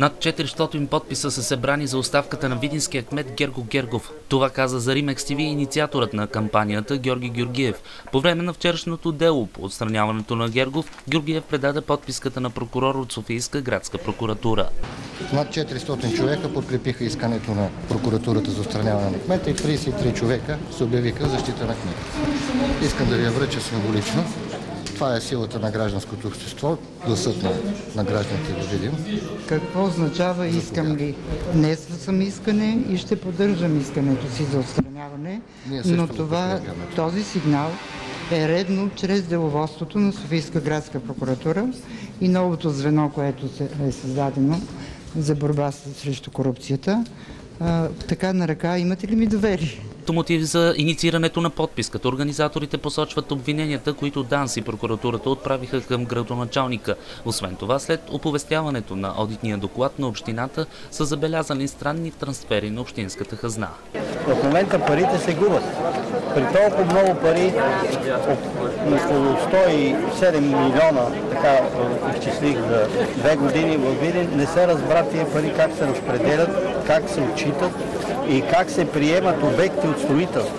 Над 400 подписа са събрани за оставката на видинския кмет Герго Гергов. Това каза за Римекс ТВ инициаторът на кампанията Георги Георгиев. По време на вчерашното дело по отстраняването на Гергов, Георгиев предаде подписката на прокурор от Софийска градска прокуратура. Над 400 човека подкрепиха искането на прокуратурата за отстраняване на кмета и 33 човека се обявиха защита на кмета. Искам да ви я връча символично. Това е силата на гражданското общество, гласът на, на гражданите да видим. Какво означава искам ли? Днес съм искане и ще поддържам искането си за отстраняване, но това, този сигнал е редно чрез деловодството на Софийска градска прокуратура и новото звено, което е създадено за борба срещу корупцията. така на ръка имате ли ми доверие? Мотив за инициирането на подписката, организаторите посочват обвиненията, които ДАНС и прокуратурата отправиха към градоначалника. Освен това, след оповестяването на одитния доклад на общината са забелязани странни трансфери на общинската хазна. В момента парите се губят. При толкова много пари, около 107 милиона, така изчислих за две години в Видин, не се разбра тия пари как се разпределят, как се отчитат и как се приемат обекти от строителство.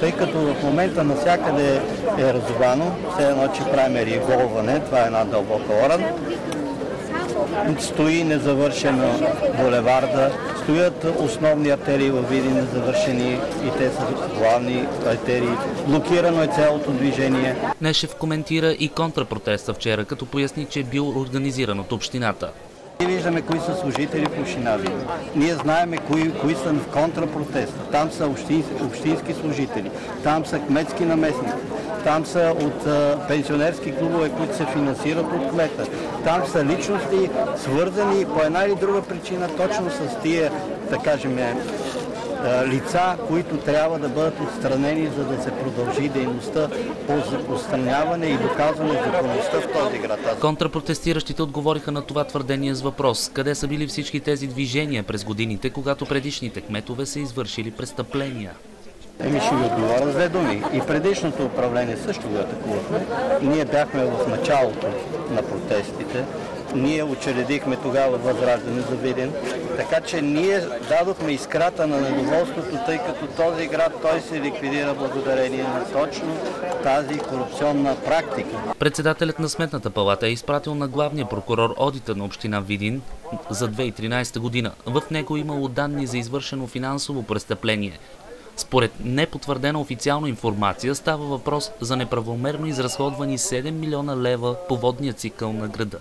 Тъй като в момента навсякъде е разобано, все едно, че правим риголване, това е една дълбока оран, стои незавършена булеварда, стоят основни артерии във Видин незавършени и те са главни артерии. Блокирано е цялото движение. Нешев коментира и контрапротеста вчера, като поясни, че е бил организиран от общината. Ние виждаме кои са служители в община Видин. Ние знаеме кои, кои са в контрапротеста. Там са общински, общински служители, там са кметски наместници, там са от а, пенсионерски клубове, които се финансират от кмета. Там са личности, свързани по една или друга причина точно с тия, да кажем, лица, които трябва да бъдат отстранени, за да се продължи дейността по отстраняване и доказване законността в този град. Контрапротестиращите отговориха на това твърдение с въпрос. Къде са били всички тези движения през годините, когато предишните кметове са извършили престъпления? Еми ще ви отговоря с две думи. И предишното управление също го атакувахме. Ние бяхме в началото на протестите. Ние учредихме тогава възраждане за Видин. Така че ние дадохме изкрата на недоволството, тъй като този град той се ликвидира благодарение на точно тази корупционна практика. Председателят на Сметната палата е изпратил на главния прокурор одита на община Видин за 2013 година. В него имало данни за извършено финансово престъпление. Според непотвърдена официална информация става въпрос за неправомерно изразходвани 7 милиона лева по водния цикъл на града.